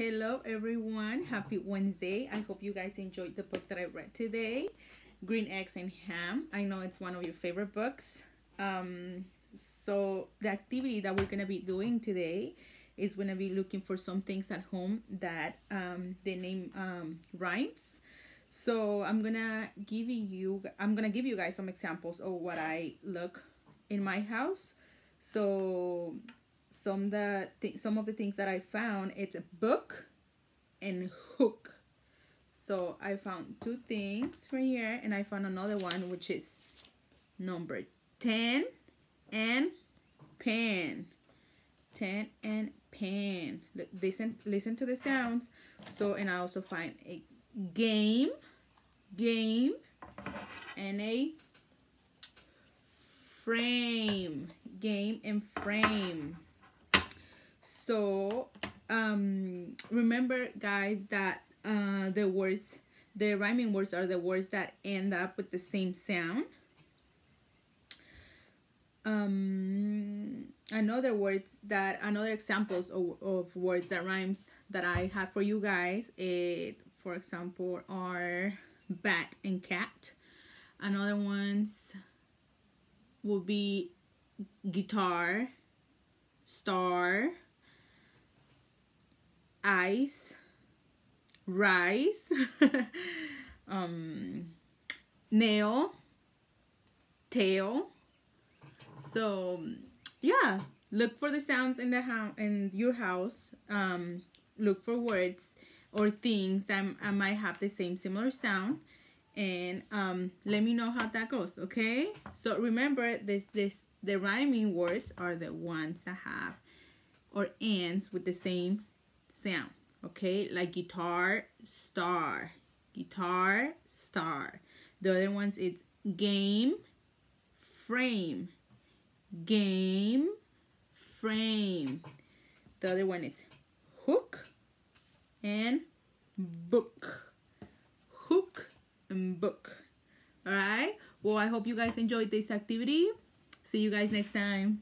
Hello everyone, happy Wednesday. I hope you guys enjoyed the book that I read today, Green Eggs and Ham. I know it's one of your favorite books. Um, so the activity that we're gonna be doing today is gonna be looking for some things at home that um, the name um, rhymes. So I'm gonna give you I'm gonna give you guys some examples of what I look in my house. So some the th- some of the things that I found it's a book and hook. So I found two things right here and I found another one which is number 10 and pen. 10 and pen. Listen listen to the sounds. So and I also find a game game and a frame game and frame so um remember guys that uh the words the rhyming words are the words that end up with the same sound. Um another words that another examples of, of words that rhymes that i have for you guys it for example are bat and cat. Another ones will be guitar star ice, rice, um, nail, tail. So yeah, look for the sounds in the house in your house. Um, look for words or things that I might have the same similar sound and um, let me know how that goes okay so remember this this the rhyming words are the ones that have or ends with the same sound okay? Like guitar star guitar star. The other ones it's game frame game frame. The other one is hook and book hook and book all right? Well i hope you guys enjoyed this activity. See you guys next time